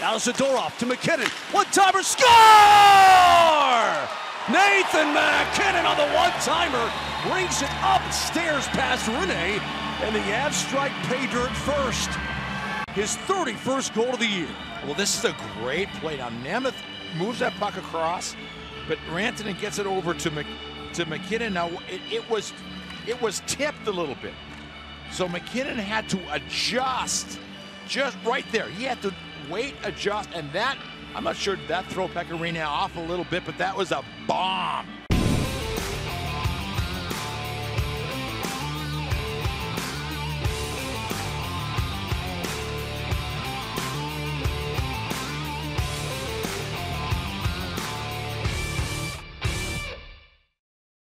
Now Zadorov to MacKinnon. One timer. Score! Nathan MacKinnon on the one timer brings it upstairs past Rinne, and the Avs strike pay dirt first. His 31st goal of the year. Well, this is a great play. Now, Nemeth moves that puck across, but Rantanen gets it over to Mc, to MacKinnon. Now, it, it was it was tipped a little bit. So MacKinnon had to adjust just right there. He had to wait, adjust, and that, I'm not sure that throw Pekka Rinne off a little bit, but that was a bomb.